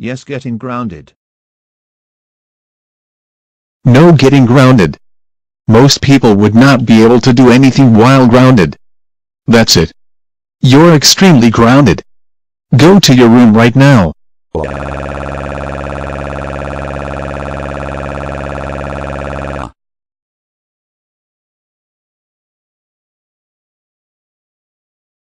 Yes, getting grounded. No getting grounded. Most people would not be able to do anything while grounded. That's it. You're extremely grounded. Go to your room right now.